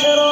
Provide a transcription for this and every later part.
Pero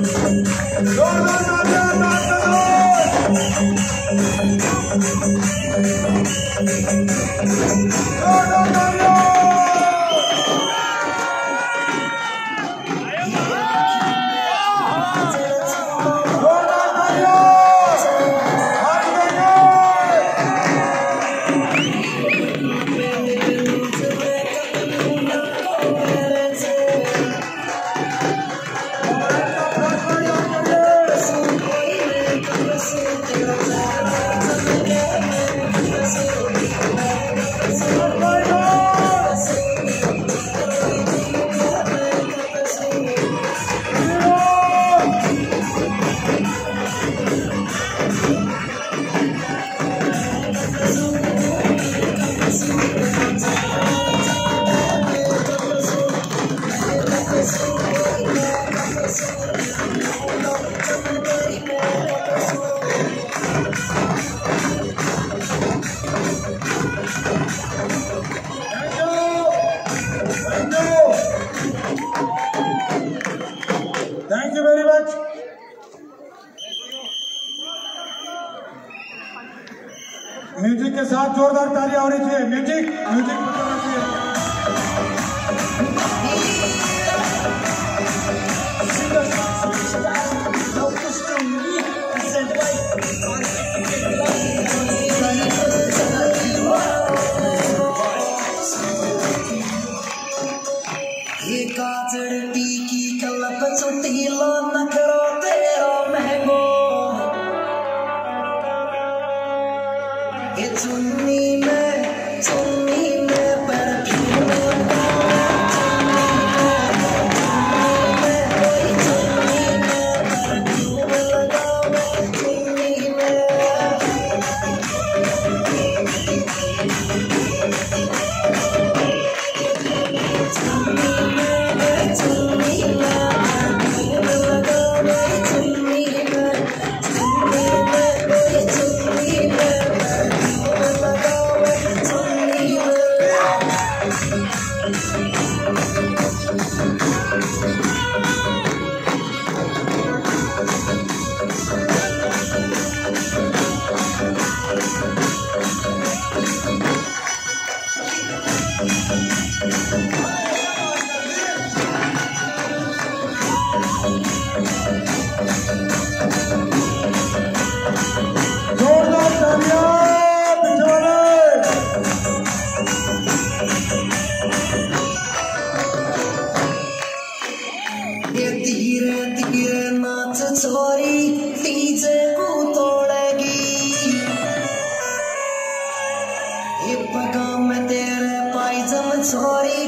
no, no, no, no. very much. Music के साथ जोरदार तालियाँ होनी चाहिए म्यूज़िक म्यूज़िक sorry